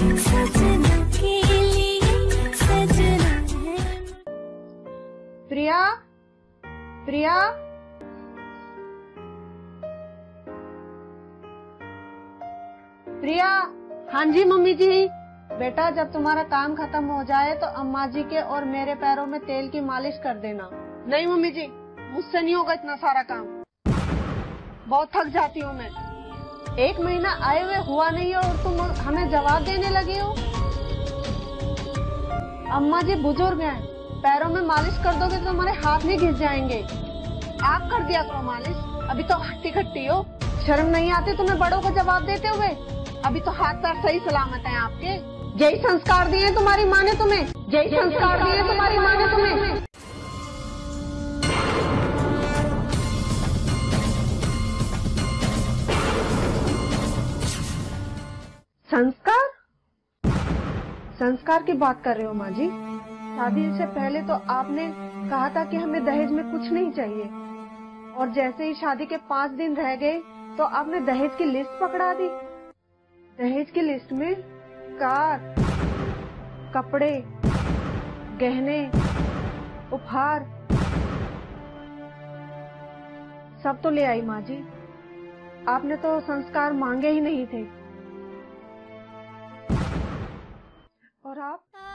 प्रिया? प्रिया? प्रिया? हाँ जी मम्मी जी। बेटा जब तुम्हारा काम खत्म हो जाए तो अम्मा जी के और मेरे पैरों में तेल की मालिश कर देना। नहीं मम्मी जी मुझसे नहीं होगा इतना सारा काम। बहुत थक जाती हूँ मैं। एक महीना आए हुए हुआ नहीं हो और तुम हमें जवाब देने लगी हो। अम्मा जी बुज़ुर्ग हैं पैरों में मालिश कर दोगे तो तुम्हारे हाथ नहीं घिस जाएँगे। आप कर दिया करो मालिश अभी तो हट्टी खट्टी हो। शर्म नहीं आती तुम्हें बड़ों को जवाब देते हुए? अभी तो हाथ पैर सही सलामत है आपके। यही संस्कार दिए तुम्हारी माँ ने तुम्हें। यही संस्कार दिए तुम्हारी माँ ने तुम्हें। संस्कार? संस्कार की बात कर रहे हो माँ जी। शादी से पहले तो आपने कहा था कि हमें दहेज में कुछ नहीं चाहिए। और जैसे ही शादी के पाँच दिन रह गए तो आपने दहेज की लिस्ट पकड़ा दी। दहेज की लिस्ट में कार, कपड़े, गहने, उपहार, सब तो ले आई माँ जी। आपने तो संस्कार मांगे ही नहीं थे। और आप? हाँ।